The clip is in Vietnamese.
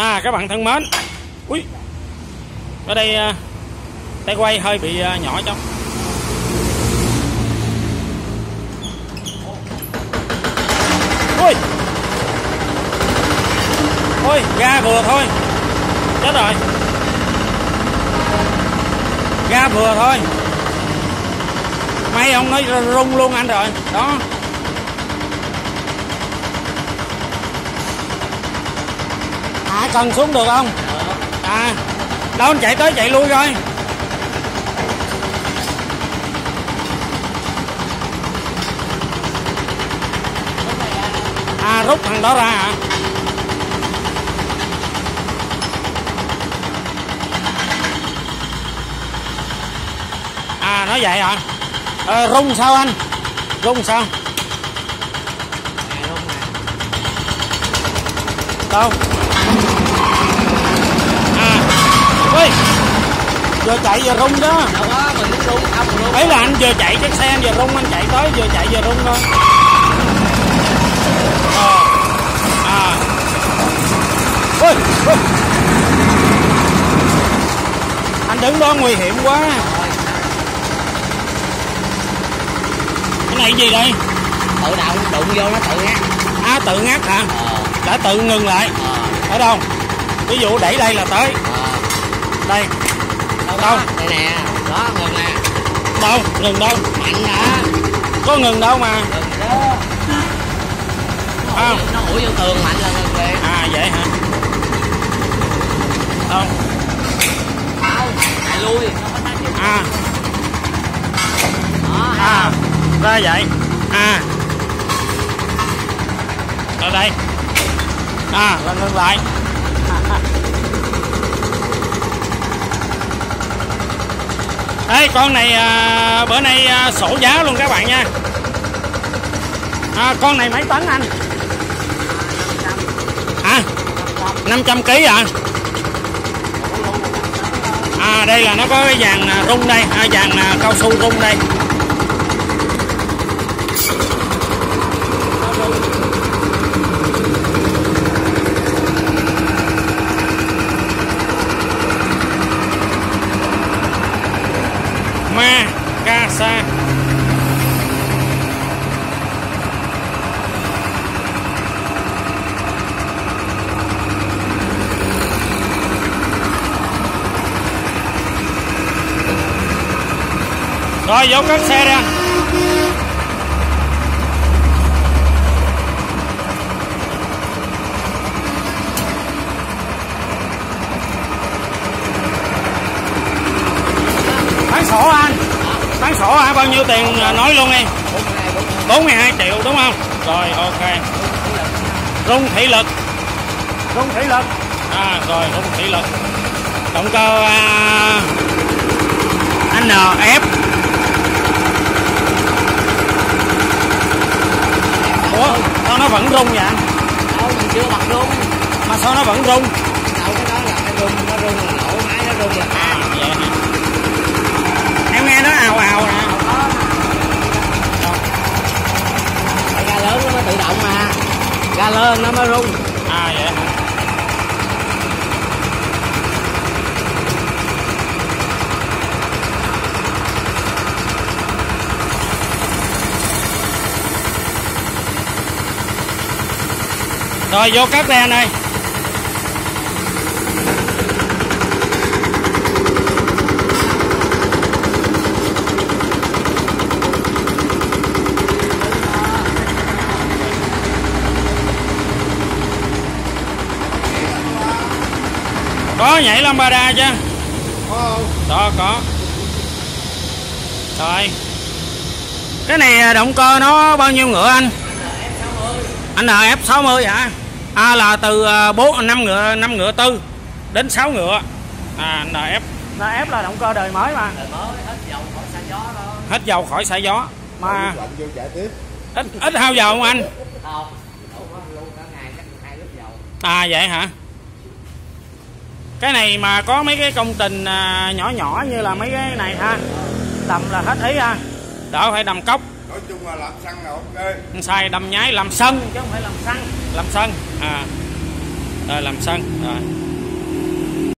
à các bạn thân mến. Ui. Ở đây à, tay quay hơi bị à, nhỏ trong ui. Ôi ga vừa thôi. Chết rồi. Ga vừa thôi. May ông nói rung luôn anh rồi. Đó. Cần xuống được không? À đâu anh chạy tới chạy lui rồi. À rút thằng đó ra hả? À nó vậy hả? À, rung sao anh? Rung sao? Đâu? À ui vừa chạy vừa rung đó. Đâu có mình cũng rung không rung. Ấy là anh vừa chạy chiếc xe anh vừa rung anh chạy tới vừa chạy vừa rung thôi. Ờ. À. Ui, ui. anh đứng đó nguy hiểm quá. Cái này gì đây? Tự động đụng vô nó tự ngắt. À tự ngắt hả? Ờ. Đã tự ngừng lại. Ờ ở đâu? Ví dụ đẩy đây là tới. Ờ. Đây. Đâu Đâu? đây nè. Đó ngừng nè. Đâu? Ngừng đâu? Mạnh hả? Có ngừng đâu mà. Ngừng đó. À, nó ủi vô tường mạnh là ngừng về à vậy hả? Đâu? Không chạy lui. À. Đó à ra vậy. À. Ở đây à là ngừng lại. Ê, con này à, bữa nay à, sổ giá luôn các bạn nha. À, con này mấy tấn anh? À 500 kg à à đây là nó có cái dàn à, rung đây à, dàn à, cao su rung đây. Rồi vô cất xe ra bán sổ anh? Bán sổ hả? Bao nhiêu tiền à, nói luôn đi. 42 triệu đúng không? Rồi ok. Rung thủy lực. Rung thủy lực. À rồi rung thủy lực. Động cơ à, NF Ủa sao nó vẫn rung vậy anh? đâu mình chưa bật rung. Mà sao nó vẫn rung? Đâu cái đó là cái rung nó rung là nổ máy nó rung là à vậy hả? Em nghe nó ào ào nè. Ga lớn nó mới tự động mà. Ga lên nó mới rung à vậy hả rồi, vô cắt ra này. Có nhảy lambada chứ đó, có. Rồi. Cái này à, động cơ nó bao nhiêu ngựa anh? Anh là F60 hả? À là từ 4 5 ngựa 5 ngựa tư đến 6 ngựa. À là F. Là động cơ đời mới mà. Rồi mới hết dầu khỏi xa gió đó. Hết dầu khỏi xả gió. Mà tiếp. Ít ít hao dầu không anh? Không đủ có luôn cả ngày chắc hai lít dầu. À vậy hả? Cái này mà có mấy cái công trình à, nhỏ nhỏ như là mấy cái này ha. Đầm là hết ý ha. Đỡ phải đầm cốc nói chung là làm xăng là ok. Sai, đâm nhái làm sân chứ không phải làm xăng. Làm sân à. Rồi, làm sân, rồi.